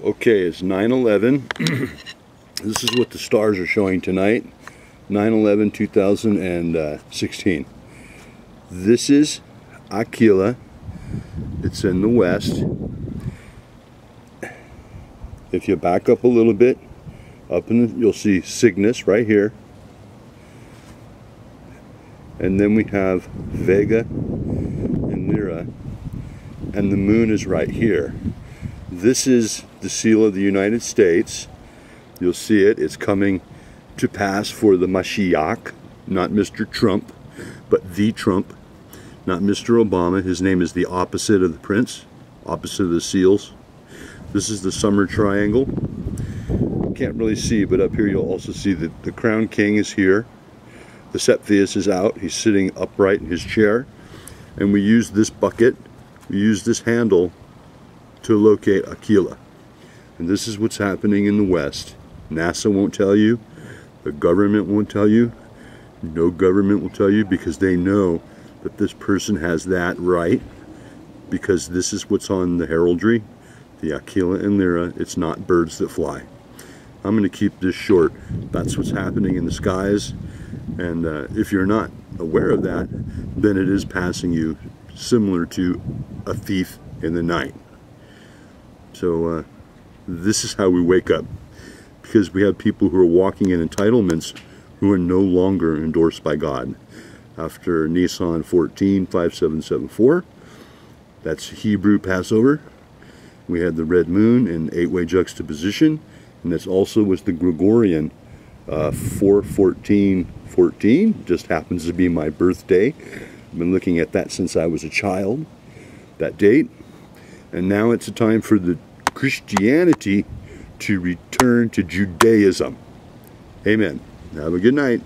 Okay, it's 9-11. this is what the stars are showing tonight. 9-11 2016. This is Aquila. It's in the west. If you back up a little bit, up in the, you'll see Cygnus right here. And then we have Vega and Lyra. And the moon is right here. This is the seal of the United States. You'll see it. It's coming to pass for the Mashiach, not Mr. Trump, but the Trump, not Mr. Obama. His name is the opposite of the prince, opposite of the seals. This is the summer triangle. Can't really see, but up here you'll also see that the crown king is here. The Cepheus is out. He's sitting upright in his chair. And we use this bucket, we use this handle to locate Aquila. And this is what's happening in the West. NASA won't tell you. The government won't tell you. No government will tell you because they know that this person has that right because this is what's on the heraldry. The Aquila and Lyra, it's not birds that fly. I'm going to keep this short. That's what's happening in the skies. And uh, if you're not aware of that, then it is passing you similar to a thief in the night. So uh, this is how we wake up because we have people who are walking in entitlements who are no longer endorsed by God. After Nisan 14 5774, that's Hebrew Passover. We had the red moon in eight-way juxtaposition, and this also was the Gregorian uh, 414 14. Just happens to be my birthday. I've been looking at that since I was a child, that date. And now it's a time for the Christianity to return to Judaism. Amen. Have a good night.